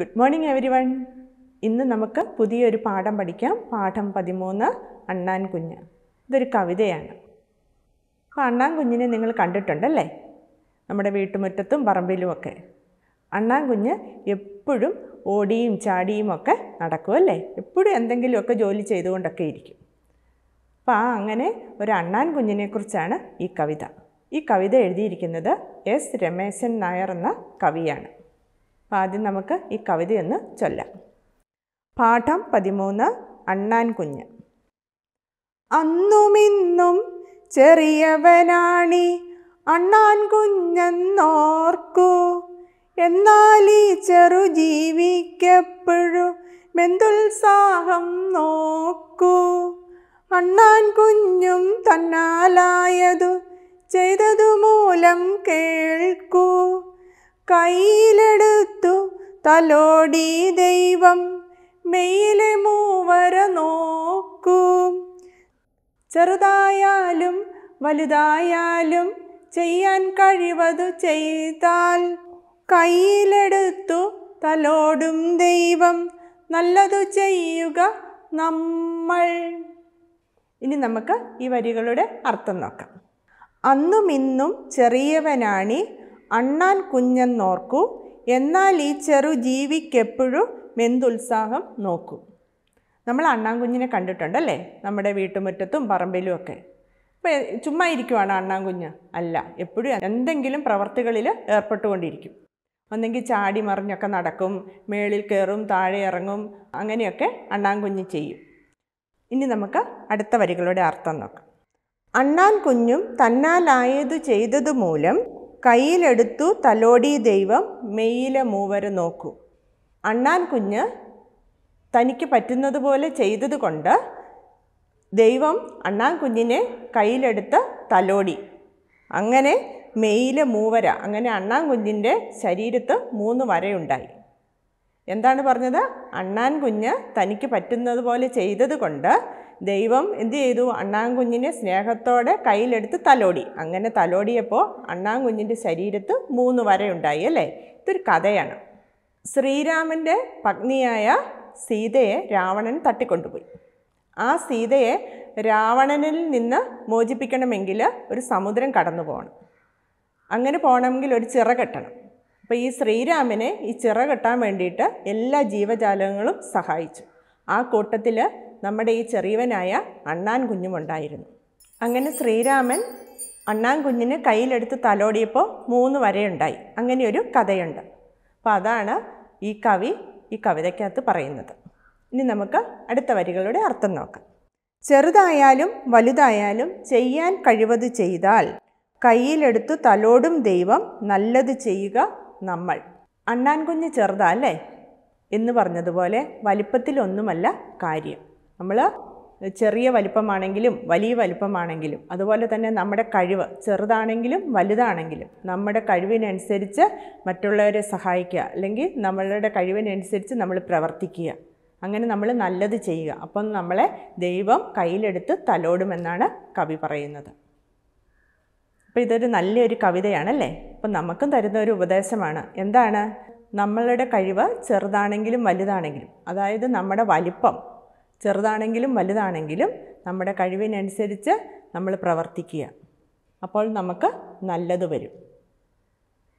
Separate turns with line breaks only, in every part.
Good morning every one ഇന്ന് നമുക്ക് പുതിയൊരു പാഠം പഠിക്കാം. പാഠം പതിമൂന്ന് അണ്ണാൻ കുഞ്ഞ്. ഇതൊരു കവിതയാണ്. അപ്പോൾ അണ്ണാൻ കുഞ്ഞിനെ നിങ്ങൾ കണ്ടിട്ടുണ്ടല്ലേ? നമ്മുടെ വീട്ടുമുറ്റത്തും പറമ്പിലുമൊക്കെ. അണ്ണാൻ കുഞ്ഞ് എപ്പോഴും ഓടിയും ചാടിയും ഒക്കെ നടക്കുമല്ലേ എപ്പോഴും എന്തെങ്കിലുമൊക്കെ ജോലി ചെയ്തുകൊണ്ടൊക്കെ ഇരിക്കും. അപ്പോൾ ആ അങ്ങനെ ഒരു അണ്ണാൻ കുഞ്ഞിനെക്കുറിച്ചാണ് ഈ കവിത. ഈ കവിത എഴുതിയിരിക്കുന്നത് എസ് രമേശൻ നായർ എന്ന കവിയാണ്. ആദ്യം നമുക്ക് ഈ കവിതയൊന്ന് ചൊല്ലാം. പാഠം പതിമൂന്ന് അണ്ണാൻ കുഞ്ഞ്. അന്നുമിന്നും ചെറിയവനാണി അണ്ണാൻ കുഞ്ഞെന്നോർക്കൂ. എന്നാൽ ഈ ചെറു ജീവിക്കെപ്പോഴും മെന്തുത്സാഹം നോക്കൂ. അണ്ണാൻ കുഞ്ഞും തന്നാലായതു ചെയ്തതു മൂലം കേൾക്കൂ. കയ്യിലെടുത്തു തലോടി ദൈവം. മെയിലെ മൂവര നോക്കൂ. ചെറുതായാലും വലുതായാലും ചെയ്യാൻ കഴിവതു ചെയ്താൽ കയ്യിലെടുത്തു തലോടും ദൈവം. നല്ലതു ചെയ്യുക നമ്മൾ. ഇനി നമുക്ക് ഈ വരികളുടെ അർത്ഥം നോക്കാം. അന്നും ഇന്നും ചെറിയവനാണി അണ്ണാൻ കുഞ്ഞെന്നോർക്കൂ. എന്നാൽ ഈ ചെറു ജീവിക്കെപ്പോഴും മെന്തുത്സാഹം നോക്കൂ. നമ്മൾ അണ്ണാൻ കുഞ്ഞിനെ കണ്ടിട്ടുണ്ടല്ലേ? നമ്മുടെ വീട്ടുമുറ്റത്തും പറമ്പിലും ഒക്കെ. ഇപ്പോൾ ചുമ്മാ ഇരിക്കുവാണ് അണ്ണാൻ കുഞ്ഞ്. അല്ല എപ്പോഴും എന്തെങ്കിലും പ്രവർത്തികളിൽ ഏർപ്പെട്ടുകൊണ്ടിരിക്കും. ഒന്നെങ്കിൽ ചാടി മറിഞ്ഞൊക്കെ നടക്കും മേളിൽ കയറും താഴെ ഇറങ്ങും അങ്ങനെയൊക്കെ അണ്ണാൻ കുഞ്ഞ് ചെയ്യും. ഇനി നമുക്ക് അടുത്ത വരികളുടെ അർത്ഥം നോക്കാം. അണ്ണാൻ കുഞ്ഞും തന്നാലായതു ചെയ്തതു മൂലം കയ്യിലെടുത്തു തലോടി ദൈവം മെയ്യിലെ മൂവര് നോക്കൂ. അണ്ണാൻ കുഞ്ഞ് തനിക്ക് പറ്റുന്നതുപോലെ ചെയ്തതുകൊണ്ട് ദൈവം അണ്ണാൻ കുഞ്ഞിനെ കയ്യിലെടുത്ത് തലോടി. അങ്ങനെ മെയ്യിലെ മൂവര അങ്ങനെ അണ്ണാൻ കുഞ്ഞിന്റെ ശരീരത്ത് മൂന്ന് വരയുണ്ടായി. എന്താണ് പറഞ്ഞത്? അണ്ണാൻ കുഞ്ഞ് തനിക്ക് പറ്റുന്നതുപോലെ ചെയ്തതുകൊണ്ട് ചെയ്തത് കൊണ്ട് ദൈവം എന്ത് ചെയ്തു? അണ്ണാങ്കുഞ്ഞിനെ സ്നേഹത്തോടെ കയ്യിലെടുത്ത് തലോടി. അങ്ങനെ തലോടിയപ്പോൾ അണ്ണാങ്കുഞ്ഞിന്റെ ശരീരത്ത് മൂന്ന് വരയുണ്ടായി അല്ലേ? ഇതൊരു കഥയാണ്. ശ്രീരാമന്റെ പത്നിയായ സീതയെ രാവണൻ തട്ടിക്കൊണ്ടുപോയി. ആ സീതയെ രാവണനിൽ നിന്ന് മോചിപ്പിക്കണമെങ്കിൽ ഒരു സമുദ്രം കടന്നു പോകണം. അങ്ങനെ പോകണമെങ്കിൽ ഒരു ചിറ കെട്ടണം. അപ്പോൾ ഈ ശ്രീരാമനെ ഈ ചിറ കെട്ടാൻ വേണ്ടിയിട്ട് എല്ലാ ജീവജാലങ്ങളും സഹായിച്ചു. ആ കൂട്ടത്തിൽ നമ്മുടെ ഈ ചെറിയവനായ അണ്ണാൻ കുഞ്ഞുമുണ്ടായിരുന്നു. അങ്ങനെ ശ്രീരാമൻ അണ്ണാൻ കുഞ്ഞിന് കയ്യിലെടുത്ത് തലോടിയപ്പോൾ മൂന്ന് വരയുണ്ടായി. ഒരു കഥയുണ്ട്. അപ്പോൾ അതാണ് ഈ കവി ഈ കവിതയ്ക്കകത്ത് പറയുന്നത്. ഇനി നമുക്ക് അടുത്ത വരികളുടെ അർത്ഥം നോക്കാം. ചെറുതായാലും വലുതായാലും ചെയ്യാൻ കഴിവത് ചെയ്താൽ കയ്യിലെടുത്തു തലോടും ദൈവം നല്ലത് ചെയ്യുക നമ്മൾ. അണ്ണാൻ കുഞ്ഞ് ചെറുതാ അല്ലേ? എന്ന് പറഞ്ഞതുപോലെ വലിപ്പത്തിലൊന്നുമല്ല കാര്യം. നമ്മൾ ചെറിയ വലിപ്പമാണെങ്കിലും വലിയ വലിപ്പമാണെങ്കിലും അതുപോലെ തന്നെ നമ്മുടെ കഴിവ് ചെറുതാണെങ്കിലും വലുതാണെങ്കിലും നമ്മുടെ കഴിവിനനുസരിച്ച് മറ്റുള്ളവരെ സഹായിക്കുക അല്ലെങ്കിൽ നമ്മളുടെ കഴിവിനനുസരിച്ച് നമ്മൾ പ്രവർത്തിക്കുക. അങ്ങനെ നമ്മൾ നല്ലത് ചെയ്യുക. അപ്പം നമ്മളെ ദൈവം കയ്യിലെടുത്ത് തലോടുമെന്നാണ് കവി പറയുന്നത്. അപ്പോൾ ഇതൊരു നല്ലൊരു കവിതയാണല്ലേ? അപ്പം നമുക്കും തരുന്ന ഒരു ഉപദേശമാണ്. എന്താണ്? നമ്മളുടെ കഴിവ് ചെറുതാണെങ്കിലും വലുതാണെങ്കിലും അതായത് നമ്മുടെ വലിപ്പം ചെറുതാണെങ്കിലും വലുതാണെങ്കിലും നമ്മുടെ കഴിവിനനുസരിച്ച് നമ്മൾ പ്രവർത്തിക്കുക. അപ്പോൾ നമുക്ക് നല്ലത് വരും.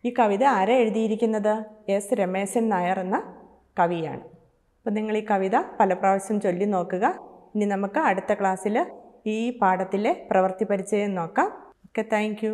ഈ കവിത ആരാ എഴുതിയിരിക്കുന്നത്? എസ്. രമേശൻ നായർ എന്ന കവിയാണ്. അപ്പോൾ നിങ്ങൾ ഈ കവിത പല പ്രാവശ്യം ചൊല്ലി നോക്കുക. ഇനി നമുക്ക് അടുത്ത ക്ലാസ്സിൽ ഈ പാഠത്തിലെ പ്രവൃത്തി പരിചയം നോക്കാം. Okay thank